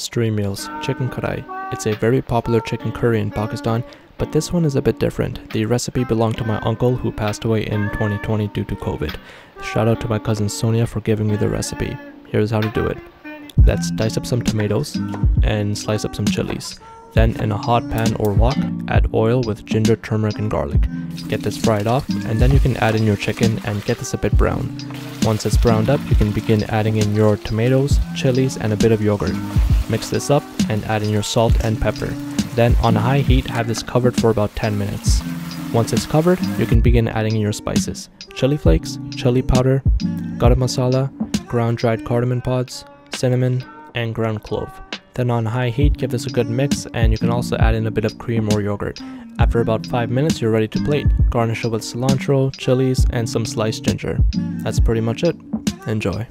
Stream meals, chicken karahi. It's a very popular chicken curry in Pakistan, but this one is a bit different. The recipe belonged to my uncle who passed away in 2020 due to COVID. Shout out to my cousin Sonia for giving me the recipe. Here's how to do it. Let's dice up some tomatoes and slice up some chilies. Then in a hot pan or wok, add oil with ginger, turmeric and garlic. Get this fried off and then you can add in your chicken and get this a bit brown. Once it's browned up, you can begin adding in your tomatoes, chilies and a bit of yogurt. Mix this up and add in your salt and pepper. Then on a high heat, have this covered for about 10 minutes. Once it's covered, you can begin adding in your spices. Chili flakes, chili powder, garam masala, ground dried cardamom pods, cinnamon, and ground clove. Then on high heat, give this a good mix and you can also add in a bit of cream or yogurt. After about 5 minutes, you're ready to plate. Garnish it with cilantro, chilies, and some sliced ginger. That's pretty much it. Enjoy.